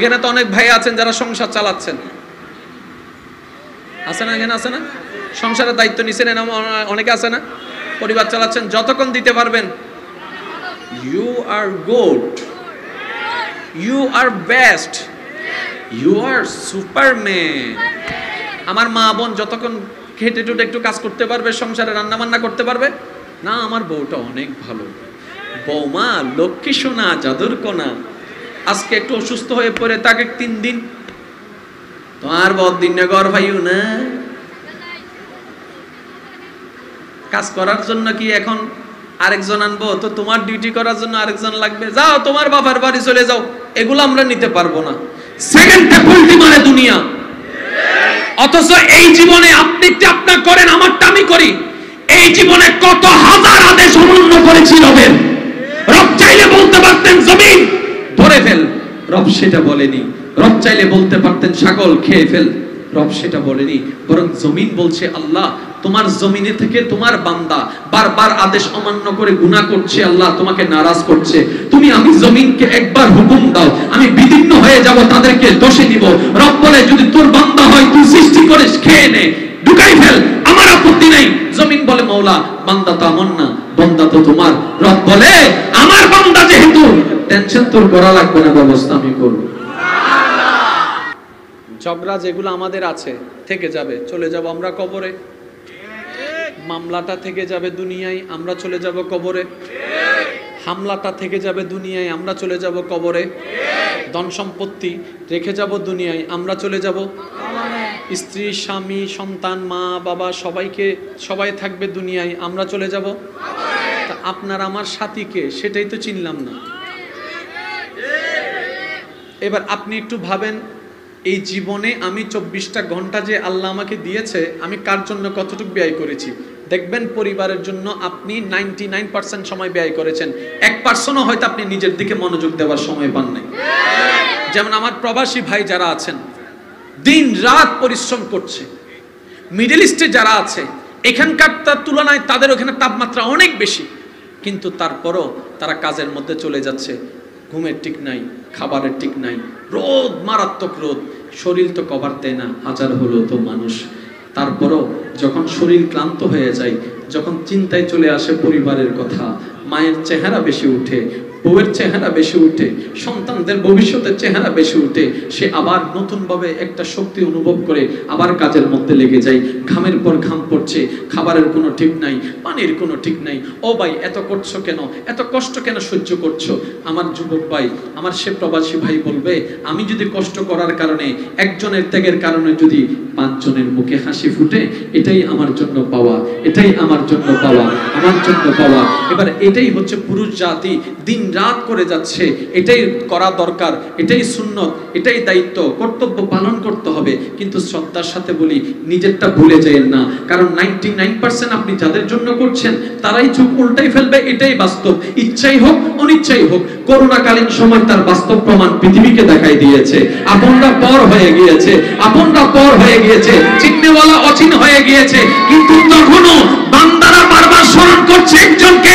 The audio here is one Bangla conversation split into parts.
এখানে তো অনেক ভাই আছেন যারা সংসার চালাচ্ছেন। আছে না এখানে, আছে না? সংসারের দায়িত্ব নিছেন এরকম অনেকে আছে না? পরিবার চালাচ্ছেন, যতক্ষণ দিতে পারবেন। You are good you are best you are superman আমার মা বোন যতক্ষণ খেটে টুটে একটু কাজ করতে পারবে, সংসারে রান্না বান্না করতে পারবে, না, আমার বউটা অনেক ভালো। বৌমা, লক্ষ্মী সোনা, জাদুর কোনা আজকে একটু অসুস্থ হয়ে পড়ে, তাকে তিন দিন। তোমার বদ দিন গর ভাইও না। কাজ করার জন্য কি এখন আরেকজন আনব? তো তোমার ডিউটি করার জন্য আরেকজন লাগবে। যাও, তোমার বাবার বাড়ি চলে যাও। এগুলো আমরা নিতে পারব না। সেকেন্ড মানে দুনিয়া। অথচ এই জীবনে আপনি আপনার করেন, আমারটা আমি করি। এই জীবনে কত হাজার আদেশ অমান্য করেছি রবের। রব চাইলে বলতে পারতেন, জমিন ধরে ফেল। রব সেটা বলেনি। রব চাইলে বলতে পারতেন, ছাগল, খেয়ে ফেল। রব সেটা বলেনি। বরং জমিন বলছে, আল্লাহ, তোমার জমিনে থেকে তোমার বান্দা বারবার আদেশ অমান্য করে গুনাহ করছে, আল্লাহ তোমাকে নারাজ করছে। তুমি আমি জমিনকে একবার হুকুম দাও। আমি বিদীর্ণ হয়ে যাব, তাদেরকে দোষে দিব রব বলে, যদি তোর বান্দা হয়, তুই সৃষ্টি করিস, খেয়ে নে, ঢুকাই ফেল। আমার আপত্তি নাই। জমিন বলে, মৌলা, বান্দা তো আমার না, বান্দা তো তোমার। রব বলে টেনশন তোর করা লাগবে না ব্যবস্থা আমি করব। ঝগড়া যেগুলো আমাদের আছে, থেকে যাবে। চলে যাব আমরা কবরে। মামলাটা থেকে যাবে দুনিয়ায়, আমরা চলে যাব কবরে। হামলাটা থেকে যাবে দুনিয়ায়, আমরা চলে যাব কবরে। ধন সম্পত্তি রেখে যাব দুনিয়ায়, আমরা চলে যাব। স্ত্রী, স্বামী, সন্তান, মা, বাবা, সবাইকে, সবাই থাকবে দুনিয়ায়, আমরা চলে যাব। তা আপনার আমার সাথীকে সেটাই তো চিনলাম না। এবার আপনি একটু ভাবেন, এই জীবনে আমি চব্বিশটা ঘণ্টা যে আল্লাহ আমাকে দিয়েছে, আমি কার জন্য কতটুকু ব্যয় করেছি? দেখবেন পরিবারের জন্য আপনি নাইনটি নাইন পার্সেন্ট সময় ব্যয় করেছেন। এক পার্সেন্টও হয়তো আপনি নিজের দিকে মনোযোগ দেওয়ার সময় পান নাই। যেমন আমার প্রবাসী ভাই যারা আছেন দিন রাত পরিশ্রম করছে। মিডিল ইস্টে যারা আছে, এখানকার তার তুলনায় তাদের ওখানে তাপমাত্রা অনেক বেশি। কিন্তু তারপরও তারা কাজের মধ্যে চলে যাচ্ছে, ঘুমের ঠিক নাই। খাবারের ঠিক নাই। রোদ, মারাত্মক রোদ। শরীর তো কভার দেয় না, হাজার হলো তো মানুষ। তারপরও যখন শরীর ক্লান্ত হয়ে যায়, যখন চিন্তায় চলে আসে পরিবারের কথা, মায়ের চেহারা বেশি উঠে বউয়ের চেহারা বেশি উঠে, সন্তানদের ভবিষ্যতের চেহারা বেশি উঠে, সে আবার নতুনভাবে একটা শক্তি অনুভব করে, আবার কাজের মধ্যে লেগে যায়। ঘামের পর ঘাম পড়ছে, খাবারের কোনো ঠিক নাই, পানির কোনো ঠিক নাই। ও ভাই, এত করছ কেন? এত কষ্ট কেন সহ্য করছ? আমার যুবক ভাই, আমার সে প্রবাসী ভাই বলবে, আমি যদি কষ্ট করার কারণে, একজনের ত্যাগের কারণে যদি পাঁচজনের মুখে হাসি ফুটে, এটাই আমার জন্য পাওয়া, এটাই আমার জন্য পাওয়া, আমার জন্য পাওয়া। এবার এটাই হচ্ছে পুরুষ জাতি, দিন রাত করে যাচ্ছে, এটাই করা দরকার, এটাই সুন্নত, এটাই দায়িত্ব, কর্তব্য পালন করতে হবে। কিন্তু শ্রদ্ধার সাথে বলি, নিজেরটা ভুলে যাইয়েন না। কারণ নাইনটি নাইন আপনি যাদের জন্য করছেন, তারাই চোখ উল্টাই ফেলবে, এটাই বাস্তব। ইচ্ছাই হোক, অনিচ্ছাই হোক, করোনাকালীন সময় তার বাস্তব প্রমাণ পৃথিবীকে দেখাই দিয়েছে। আপনরা পর হয়ে গিয়েছে, আপনরা পর হয়ে গিয়েছে, চিহ্নেওয়ালা অচিন হয়ে গিয়েছে। কিন্তু তখনও বান্দারা বারবার স্মরণ করছে একজনকে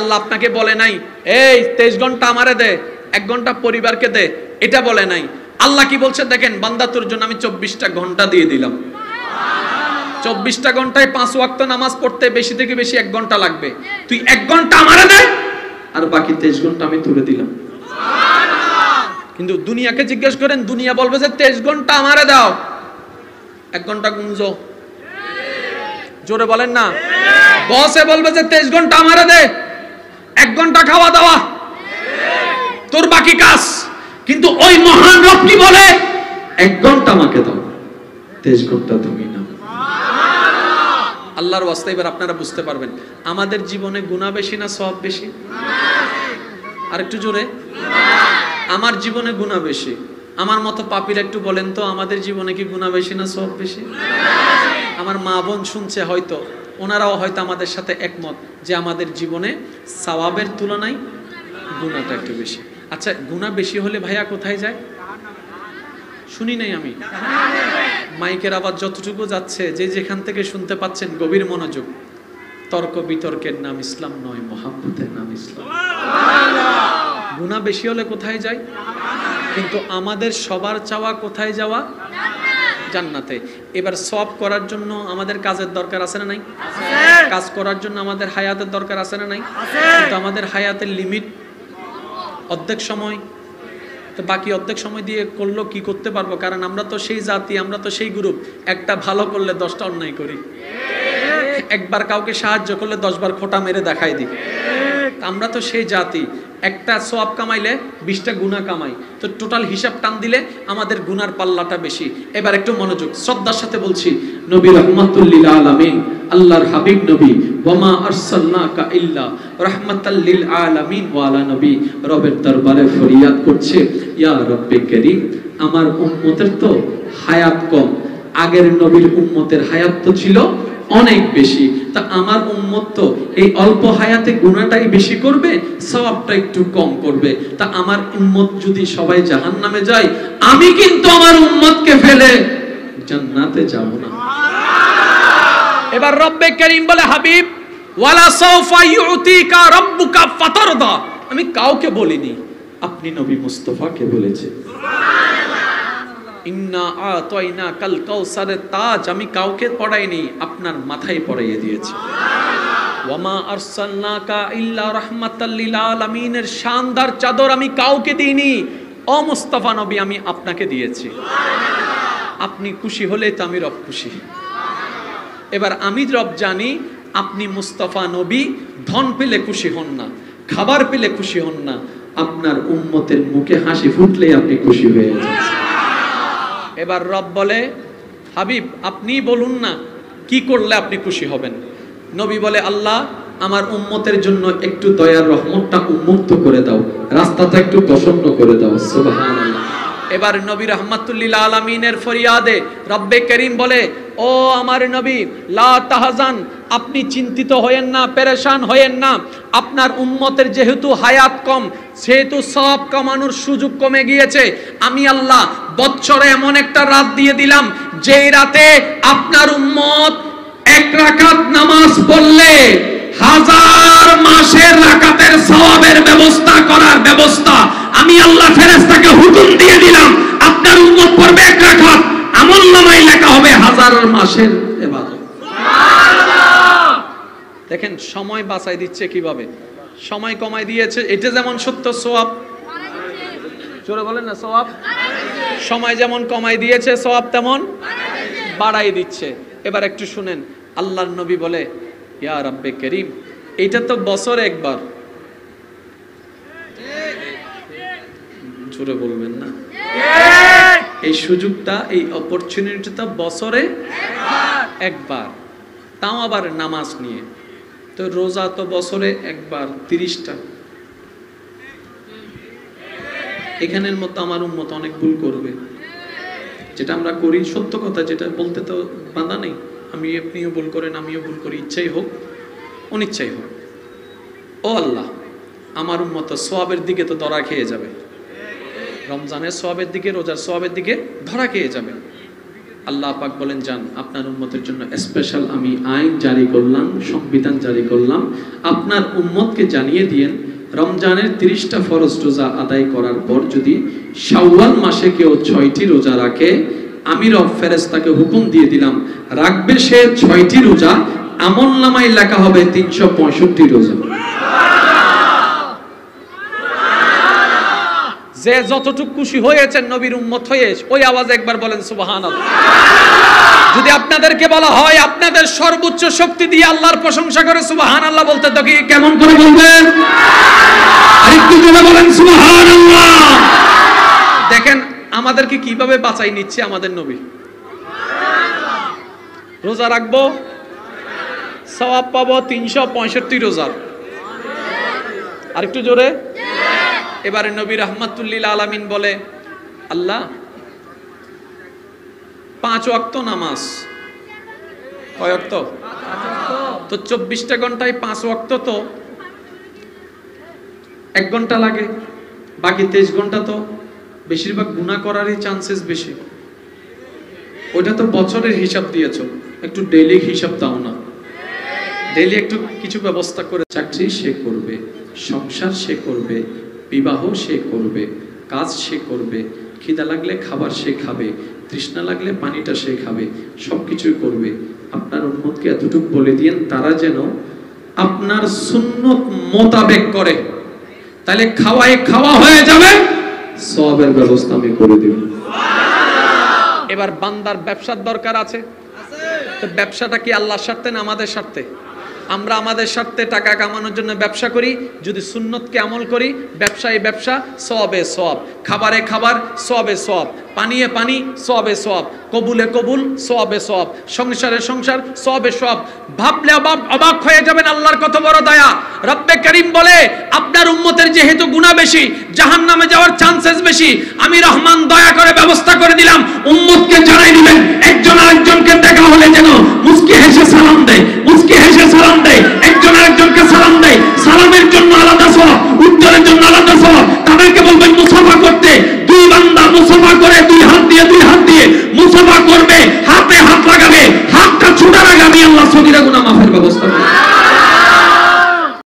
আল্লাহ আপনাকে বলে নাই, এই, তেইশ ঘণ্টা আমারে দে, এক ঘণ্টা পরিবারকে দে। এটা বলে নাই। আল্লাহ কি বলছে দেখেন, বান্দা তোর জন্য আমি চব্বিশটা ঘণ্টা দিয়ে দিলাম। চব্বিশটা ঘন্টায় পাঁচ ওয়াক্ত নামাজ পড়তে বেশি থেকে বেশি এক ঘণ্টা লাগবে। তুই এক ঘণ্টা আমারে দে, আর বাকি তেইশ ঘণ্টা আমি তুলে দিলাম। কিন্তু দুনিয়াকে জিজ্ঞেস করেন, দুনিয়া বলবে যে, তেইশ ঘণ্টা আমারে দাও। এক ঘণ্টা গুঞ্জো জোরে বলেন না। বসে বলবে যে, তেইশ ঘণ্টা আমারে দে। এক ঘণ্টা খাওয়া দাওয়া। তোর বাকি কাজ। কিন্তু ওই মহান রব কি বলে, এক ঘণ্টা আমাকে দাও তেইশ ঘণ্টা তুমি নাও। আল্লাহর ওয়াস্তে এবার আপনারা বুঝতে পারবেন, আমাদের জীবনে গুণা বেশি না সব বেশি? আর একটু জোরে। আমার জীবনে গুণা বেশি। আমার মতো পাপির একটু বলেন তো, আমাদের জীবনে কি গুণা বেশি না সব বেশি? আমার মা বোন শুনছে হয়তো। ওনারাও হয়তো আমাদের সাথে একমত যে আমাদের জীবনে সওয়াবের তুলনায় গুণাটা একটু বেশি। আচ্ছা গুণা বেশি হলে ভাইয়া কোথায় যায়? শুনি নাই আমি। মাইকের আবার যতটুকু যাচ্ছে, যে যেখান থেকে শুনতে পাচ্ছেন গভীর মনোযোগ, তর্ক বিতর্কের নাম ইসলাম নয়, মহাব্বতের নাম ইসলাম। গুণা বেশি হলে কোথায় যায়? কিন্তু আমাদের সবার চাওয়া কোথায় যাওয়া? জান্নাতে। এবার সব করার জন্য আমাদের কাজের দরকার আছে না নাই? কাজ করার জন্য আমাদের হায়াতের দরকার আছে না নাই? কিন্তু আমাদের হায়াতের লিমিট অর্ধেক সময় তো বাকি অর্ধেক সময় দিয়ে করল কি করতে পারব? কারণ আমরা তো সেই জাতি আমরা তো সেই গ্রুপ একটা ভালো করলে দশটা অন্যায় করি। একবার কাউকে সাহায্য করলে দশবার খোটা মেরে দেখাই দিই। আমরা তো সেই জাতি। একটা সোয়াব কামাইলে বিশটা গুণা কামাই। তো টোটাল হিসাব টান দিলে আমাদের গুনার পাল্লাটা বেশি। এবার একটু মনোযোগ, শ্রদ্ধার সাথে বলছি নবী রহমাতুল্লিল আলামিন, আল্লাহর হাবিব নবী, ওয়ামা আরসালনাকা ইল্লা রাহমাতাল লিল আলামিন ওয়ালা নবী। রবের দরবারে ফরিয়াদ করছে, ইয়া রব্বে করিম, আমার উম্মতের তো হায়াত কম। আগের নবীর উম্মতের হায়াত তো ছিল অনেক বেশি। তা আমার উম্মত তো এই অল্প হায়াতে গুণাটাই বেশি করবে, সওয়াবটা একটু কম করবে। তা আমার উম্মত যদি সবাই জাহান নামে যায়, আমি কিন্তু আমার উম্মতকে ফেলে জান্নাতে যাব না। এবার রব্বে করিম বলে, হাবিব, ওয়ালা সাউফা ইউতিকা রাব্বুকা ফাতারদা। আমি কাউকে বলিনি, আপনি নবী মুস্তাফাকে বলেছেন। ইন্না আতাইনা কাল কাউসারের তাজ আমি কাউকে পড়াইনি, আপনার মাথায় পড়াইয়ে দিয়েছি। ওয়ামা আরসালনাকা ইল্লা রাহমাতাল লিল আলামিনের শানদার চাদর আমি কাউকে দিইনি ও মুস্তাফা নবী, আমি আপনাকে দিয়েছি। আপনি খুশি হলে তো আমি রব খুশি। এবার আমি রব জানি, আপনি মুস্তাফা নবী, ধন পেলে খুশি হন না, খাবার পেলে খুশি হন না, আপনার উম্মতের মুখে হাসি ফুটলেই আপনি খুশি হয়ে যাচ্ছেন। এবার রব বলে, হাবিব, আপনি বলুন না, কি করলে আপনি খুশি হবেন? নবী বলে, আল্লাহ, আমার উম্মতের জন্য একটু দয়ার রহমতটা উন্মুক্ত করে দাও, রাস্তাটা একটু প্রসন্ন করে দাও এবার নবী রহমাতুল্লিল আলমিনের ফরিয়াদে রব্বে করিম বলে, ও আমার নবী, লা তাহাজান আপনি চিন্তিত হয়েন না, পেরেশান হয়েন না। আপনার উম্মতের যেহেতু হায়াত কম, সেহেতু সব কমানোর সুযোগ কমে গিয়েছে। আমি আল্লাহ, বৎসরে এমন একটা রাত দিয়ে দিলাম, যেই রাতে আপনার উম্মত এক রাকাত নামাজ পড়লে হাজার মাসের রাকাতের সওয়াবের ব্যবস্থা করার ব্যবস্থা আমি আল্লাহ ফেরেশতাকে হুকুম দিয়ে দিলাম, আপনার উম্মত পড়বে এক রাকাত। আমল নামায় লেখা হবে হাজার মাসের ইবাদত দেখেন, সময় বাঁচাই দিচ্ছে কীভাবে? সময় কমাই দিয়েছে, এটা যেমন সত্য, সোয়াব। জোরে বলেন না, সোয়াব। সময় যেমন কমাই দিয়েছে, সোয়াব তেমন বাড়াই দিচ্ছে। এবার একটু শুনেন, আল্লাহর নবী বলে, ইয়া রাব্বে করিম, এটা তো বছরে একবার। জোরে বলবেন না। এই সুযোগটা, এই অপরচুনিটিটা বছরে একবার। তাও আবার নামাজ নিয়ে। তো রোজা তো বছরে একবার, তিরিশটা। এখানের মতো আমার উন্মত অনেক ভুল করবে। যেটা আমরা করি, সত্য কথা, যেটা বলতে তো বাধা নেই। আমি আপনিও ভুল করেন, আমিও ভুল করি, ইচ্ছাই হোক, অনিচ্ছাই হোক। ও আল্লাহ, আমার উন্মত সোয়াবের দিকে তো ধরা খেয়ে যাবে। রমজানের সোয়াবের দিকে, রোজার সোয়াবের দিকে ধরা খেয়ে যাবে। আল্লাহ পাক বলেন যান আপনার উম্মতের জন্য স্পেশাল আমি আইন জারি করলাম, সংবিধান জারি করলাম। আপনার উম্মতকে জানিয়ে দিয়েন, রমজানের তিরিশটা ফরজ রোজা আদায় করার পর যদি শাওয়াল মাসে কেউ ছয়টি রোজা রাখে, আমি রব ফেরেস্তাকে হুকুম দিয়ে দিলাম, রাখবে সে ছয়টি রোজা, আমল নামায় লেখা হবে তিনশো পঁয়ষট্টি রোজা। যে যতটুকু খুশি হয়েছেন নবীর উম্মত হয়ে, ওই আওয়াজ একবার বলেন সুবাহান যদি আপনাদেরকে বলা হয়, আপনাদের সর্বোচ্চ শক্তি দিয়ে আল্লাহর প্রশংসা করে সুবাহান আল্লাহ বলতে তো কেমন করে বলবেন? দেখেন, আমাদেরকে কীভাবে বাঁচাই নিচ্ছে আমাদের নবী? রোজা রাখব? সওয়াব পাবো তিনশো পঁয়ষট্টি রোজার। আরেকটু জোরে। এবারে নবী রহমাতুল্লিল আলামিন বলে, আল্লাহ, পাঁচ ওয়াক্ত নামাজ। কয় ওয়াক্ত? তো চব্বিশটা ঘন্টায় পাঁচ ওয়াক্ত তো এক ঘণ্টা লাগে, বাকি তেইশ ঘণ্টা তো বেশিরভাগ গুণা করারই চান্সেস বেশি। ওইটা তো বছরের হিসাব দিয়েছ, একটু ডেইলি হিসাব দাও না। ডেইলি একটু কিছু ব্যবস্থা করে, চাকরি সে করবে, সংসার সে করবে বিবাহ সে করবে, কাজ সে করবে, খিদা লাগলে খাবার সে খাবে, তৃষ্ণা লাগলে পানিটা সে খাবে সব কিছুই করবে। আপনার উন্মতকে এতটুকু বলে দিয়েন, তারা যেন আপনার সুন্নত মোতাবেক করে। তাহলে খাওয়ায় খাওয়া হয়ে যাবে। সবের ব্যবস্থা আমি করে দেব। এবার বান্দার ব্যবসার দরকার আছে। তো ব্যবসাটা কি আল্লাহর স্বার্থে না আমাদের স্বার্থে? আমরা আমাদের স্বার্থে টাকা কামানোর জন্য ব্যবসা করি, যদি সুন্নতকে আমল করি, ব্যবসায় ব্যবসা সবে সব খাবারে খাবার সবে সব পানিয়ে পানি সবে সব কবুলে কবুল সবে সব সংসারে সংসার সবে সব ভাবলে অবাক অবাক হয়ে যাবেন আল্লাহর কত বড় দয়া। রব্বে করিম বলে, আপনার উম্মতের যেহেতু গুণা বেশি জাহান নামে যাওয়ার চান্সেস বেশি, আমি রহমান দয়া করে ব্যবস্থা করে দিলাম, উম্মতকে জানাই দিবেন, একজন আরেকজনকে দেখা হলে যেন মুস্কি হেসে সালাম দেয়।